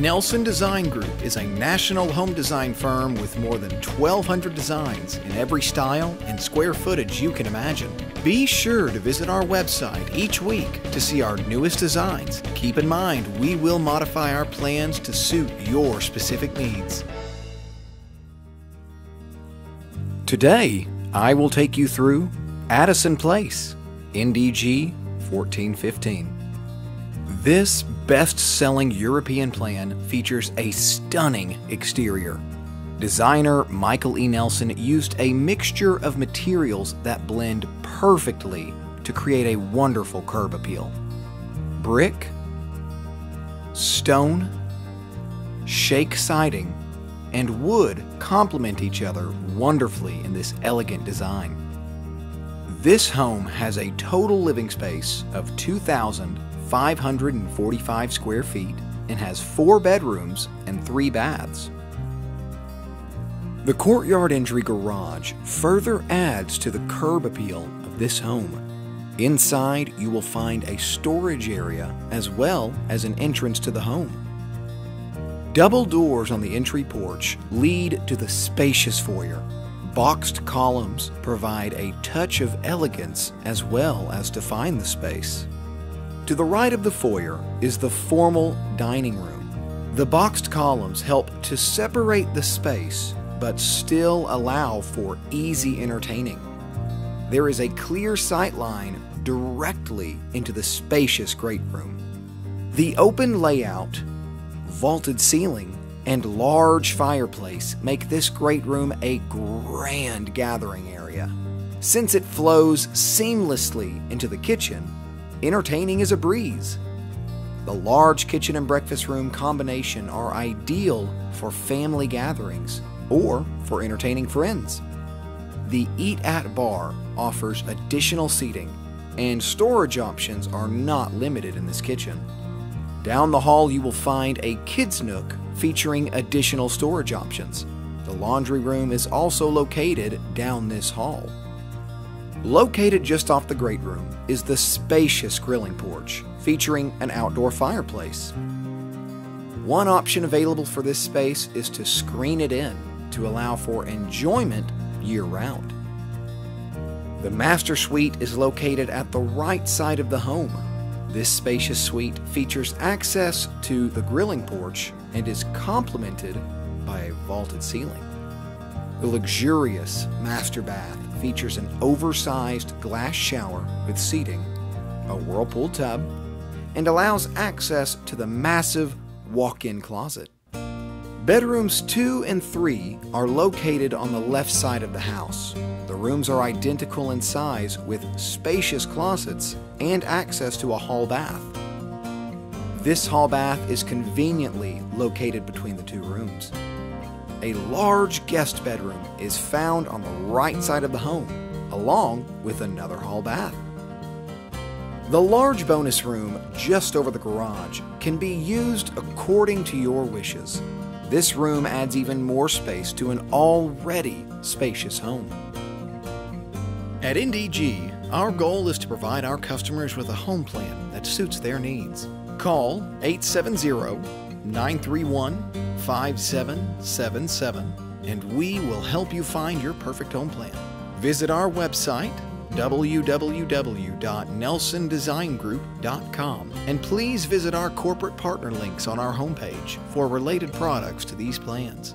Nelson Design Group is a national home design firm with more than 1,200 designs in every style and square footage you can imagine. Be sure to visit our website each week to see our newest designs. Keep in mind, we will modify our plans to suit your specific needs. Today, I will take you through Addison Place, NDG 1415. This best selling European plan features a stunning exterior. Designer Michael E. Nelson used a mixture of materials that blend perfectly to create a wonderful curb appeal. Brick, stone, shake siding, and wood complement each other wonderfully in this elegant design. This home has a total living space of 2,545 square feet and has four bedrooms and three baths. The courtyard entry garage further adds to the curb appeal of this home. Inside, you will find a storage area as well as an entrance to the home. Double doors on the entry porch lead to the spacious foyer. Boxed columns provide a touch of elegance as well as define the space. To the right of the foyer is the formal dining room. The boxed columns help to separate the space but still allow for easy entertaining. There is a clear sight line directly into the spacious great room. The open layout vaulted ceiling, and large fireplace make this great room a grand gathering area. Since it flows seamlessly into the kitchen, entertaining is a breeze. The large kitchen and breakfast room combination are ideal for family gatherings or for entertaining friends. The Eat At Bar offers additional seating, and storage options are not limited in this kitchen. Down the hall, you will find a kids' nook featuring additional storage options. The laundry room is also located down this hall. Located just off the great room is the spacious grilling porch featuring an outdoor fireplace. One option available for this space is to screen it in to allow for enjoyment year round. The master suite is located at the right side of the home this spacious suite features access to the grilling porch and is complemented by a vaulted ceiling. The luxurious master bath features an oversized glass shower with seating, a whirlpool tub, and allows access to the massive walk in closet. Bedrooms 2 and 3 are located on the left side of the house. The rooms are identical in size with spacious closets and access to a hall bath. This hall bath is conveniently located between the two rooms. A large guest bedroom is found on the right side of the home, along with another hall bath. The large bonus room just over the garage can be used according to your wishes. This room adds even more space to an already spacious home. At NDG, our goal is to provide our customers with a home plan that suits their needs. Call 870 931 5777 and we will help you find your perfect home plan. Visit our website www.nelsondesigngroup.com. And please visit our corporate partner links on our homepage for related products to these plans.